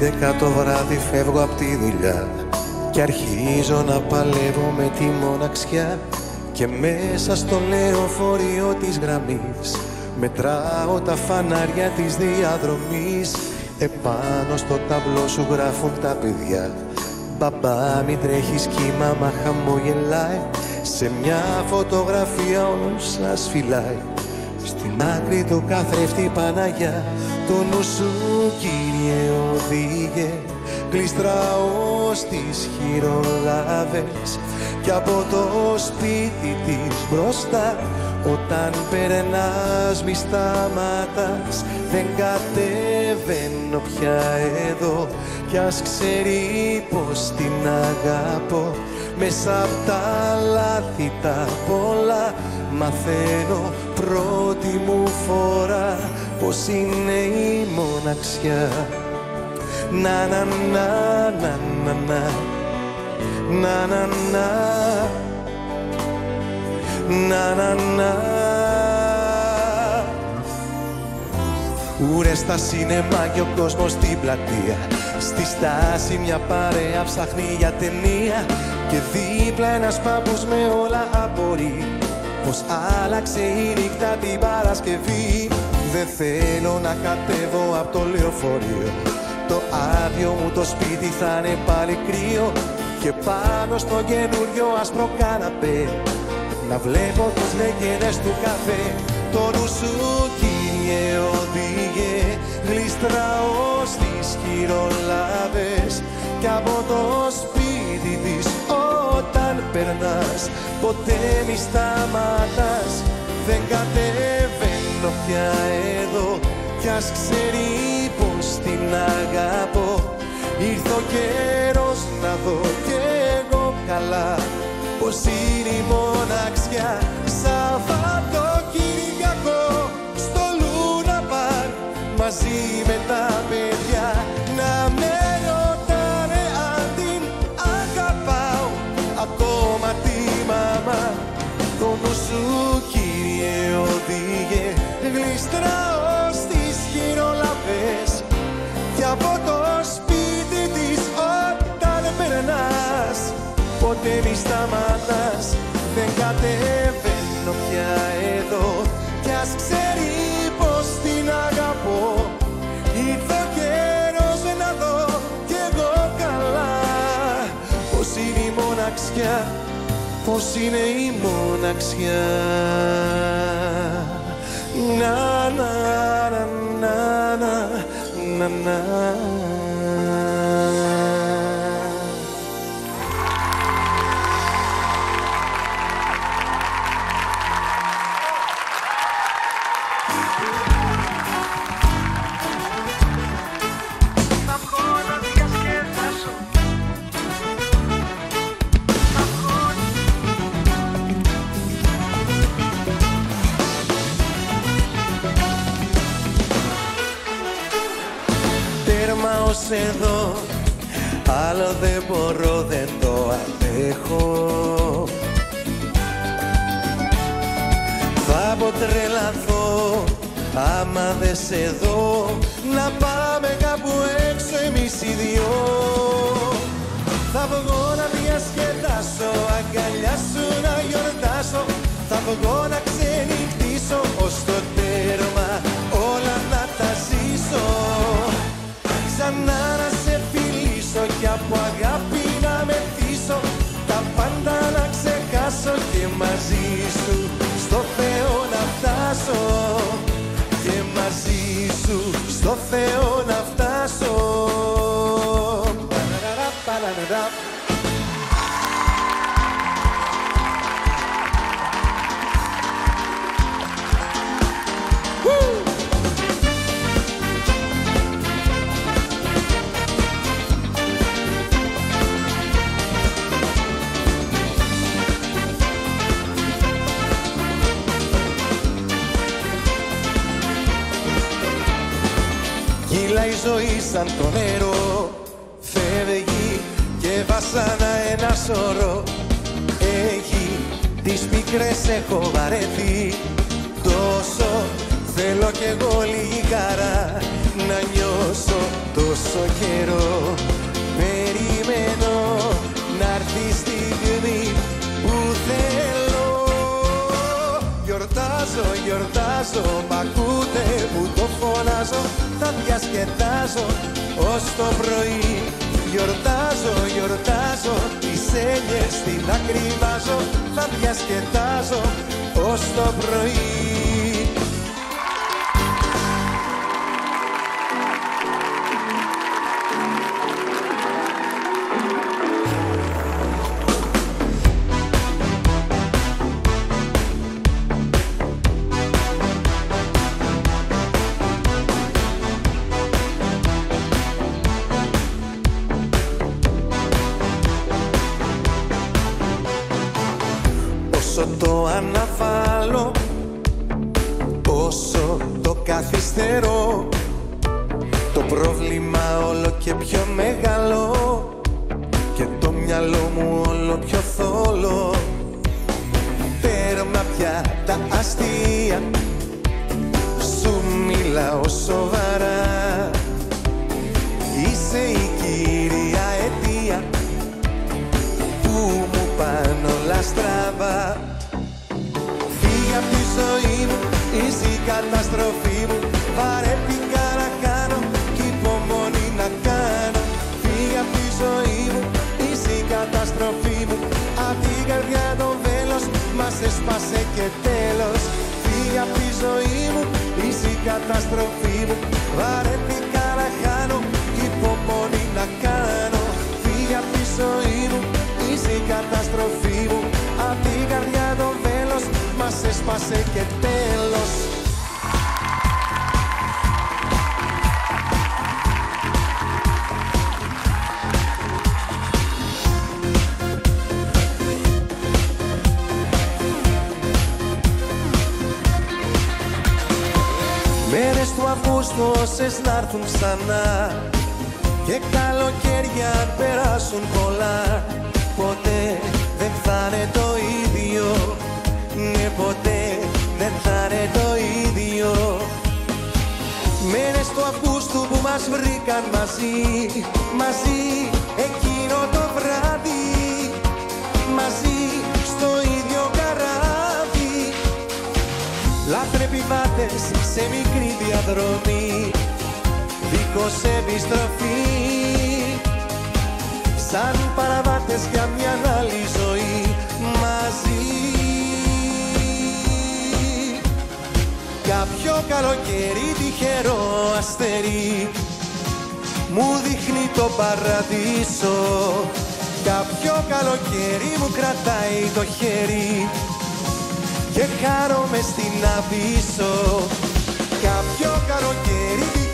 έντεκα το βράδυ φεύγω από τη δουλειά και αρχίζω να παλεύω με τη μοναξιά. Και μέσα στο λεωφορείο της γραμμής μετράω τα φανάρια της διαδρομής. Επάνω στο ταμπλό σου γράφουν τα παιδιά. Μπαμπά μην τρέχεις κύμα μα χαμογελάει. Σε μια φωτογραφία όλους σας φυλάει στην άκρη του καθρέφτη Παναγιά το νου σου Κύριε οδήγε. Γλιστράω στις χειρολάβες Κι από το σπίτι της μπροστά. Όταν περνάς μη σταματάς Δεν κατεβαίνω πια εδώ Κι ας ξέρει πως την αγαπώ. Μέσα απ' τα λάθη τα πολλά Μαθαίνω. Πρώτη μου φορά πως είναι η μοναξιά. Να να να να να να. Να να να. Να να να Ούρες στα σινεμά και ο κόσμος στην πλατεία. Στη στάση μια παρέα ψάχνει για ταινία. Και δίπλα ένας παππούς με όλα απορεί Πως άλλαξε η νύχτα την Παρασκευή. Δεν θέλω να κατέβω από το λεωφορείο. Το άδειο μου το σπίτι θα είναι πάλι κρύο. Και πάνω στο καινούριο άσπρο καναπέ. Να βλέπω τις λεγένες του καφέ. Το νου σου κύριε οδηγέ Γλιστράω στις χειρολάβες Κι από το σπίτι της όταν περνάς Ποτέ μη σταματάς. Δεν κατεβαίνω πια εδώ Κι ας ξέρει πως την αγαπώ. Ήρθε ο καιρός να δω κι εγώ καλά Πως είναι η μοναξιά Σαββατοκύριακο μη σταματάς. Δεν κατεβαίνω πια εδώ. Κι ας ξέρει πως την αγαπώ. Ήρθε ο καιρός να δω κι εγώ καλά. Πως είναι η μοναξιά Πως είναι η μοναξιά. Να να να να να να να εδώ. Άλλο δεν μπορώ, δεν το αντέχω. Θα αποτρελαθώ άμα δεν σε δω. Να πάμε κάπου έξω εμείς οι δυο. Θα βγω να διασκεδάσω, αγκαλιά σου να γιορτάσω. Θα βγω να στο ζωή σαν το νερό. Φεύγει και βασάνα ένα σωρό. Έχει τις πικρές έχω βαρεθεί. Τόσο θέλω κι εγώ λίγη χαρά Να νιώσω το τόσο καιρό. Περιμένω να έρθει Γιορτάζω, γιορτάζω, μ' ακούτε που το φωνάζω Θα διασκεδάζω. Ως το πρωί Γιορτάζω, γιορτάζω, τις έννοιες την ακριβάζω Θα διασκεδάζω. Ως το πρωί καθυστερώ Το πρόβλημα όλο και πιο μεγάλο. Και το μυαλό μου όλο πιο θόλο. Παίρνω πια τα αστεία. Σου μιλάω σοβαρά. Είσαι η κύρια αιτία Που μου πάνε όλα στραβά. Φύγε απ' τη ζωή μου, είσαι η καταστροφή καταστροφή μου. Βαρέθηκα να κάνω κι υπομονή να κάνω. Φύγε απ' τη ζωή μου, είσαι η καταστροφή μου. Απ' την καρδιά το βέλος μας έσπασε και τέλος του Αυγούστου όσες να έρθουν ξανά Και καλοκαίρια αν περάσουν πολλά Ποτέ δεν θα είναι το ίδιο. Ναι ποτέ δεν θα είναι το ίδιο. Μέρες του Αυγούστου που μας βρήκαν μαζί Μαζί εκείνο το βράδυ Λάθρεπιβάτες σε μικρή διαδρομή Δίχως επιστροφή. Σαν παραβάτες για μια άλλη ζωή Μαζί. Κάποιο καλοκαίρι τυχερό αστερί Μου δείχνει το παραδείσο. Κάποιο καλοκαίρι μου κρατάει το χέρι και χάρομαι στην αβύσσο. Κάποιο καλοκαίρι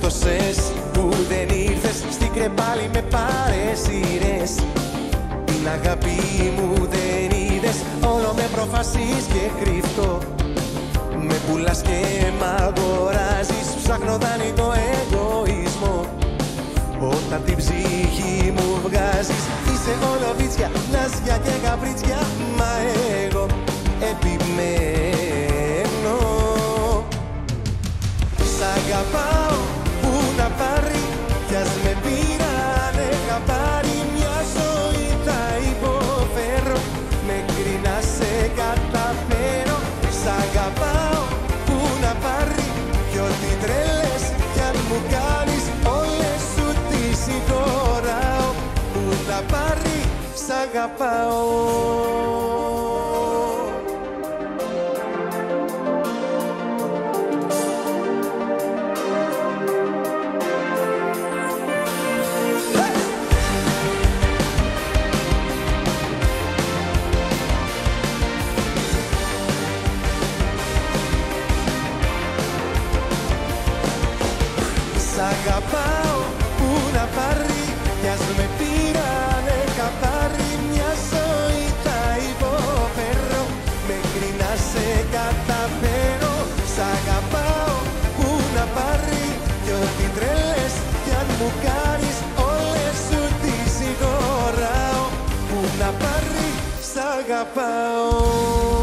Κι άλλες τόσες που δεν ήρθες Στην κρεπάλη με παρέσιρες Την αγάπη μου δεν είδες Όλο με προφασείς και κρυφτό. Με πουλάς και μ' αγοράζεις Ψάχνω δάνειτο εγωισμό. Όταν την ψυχή μου βγάζεις Είσαι όλο βίτσια, ναζιά και γαβρίτσια Μα εγώ επιμένω. Σ' αγαπάω Agapao. Agapao. Pega.